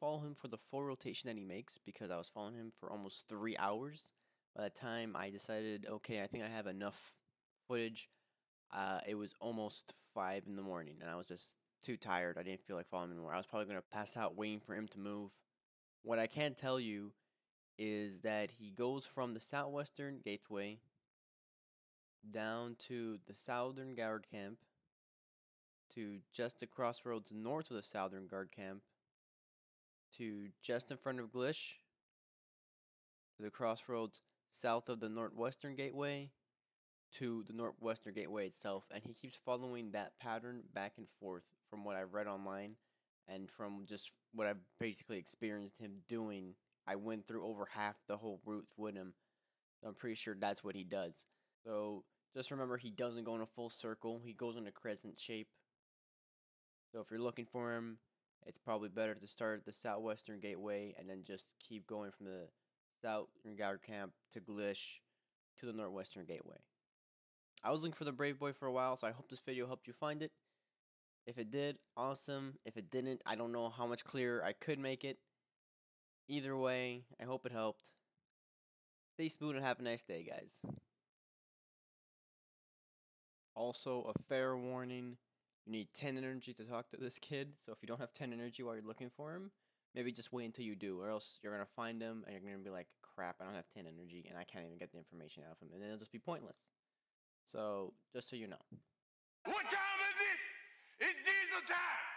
follow him for the full rotation that he makes because I was following him for almost three hours. By the time I decided, okay, I think I have enough footage, uh, it was almost five in the morning, and I was just too tired. I didn't feel like following him anymore. I was probably gonna pass out waiting for him to move. What I can tell you is that he goes from the southwestern gateway down to the southern guard camp to just the crossroads north of the southern guard camp to just in front of Glish to the crossroads south of the northwestern gateway to the northwestern gateway itself and he keeps following that pattern back and forth from what I've read online and from just what I've basically experienced him doing. I went through over half the whole route with him. So I'm pretty sure that's what he does. So just remember he doesn't go in a full circle. He goes in a crescent shape. So if you're looking for him it's probably better to start at the southwestern gateway and then just keep going from the southern guard camp to Glish to the northwestern gateway I was looking for the Brave Boy for a while, so I hope this video helped you find it. If it did, awesome. If it didn't, I don't know how much clearer I could make it. Either way, I hope it helped. Stay smooth and have a nice day, guys. Also, a fair warning you need 10 energy to talk to this kid, so if you don't have 10 energy while you're looking for him, maybe just wait until you do, or else you're going to find him and you're going to be like, crap, I don't have 10 energy and I can't even get the information out of him, and then it'll just be pointless. So, just so you know. What time is it? It's diesel time!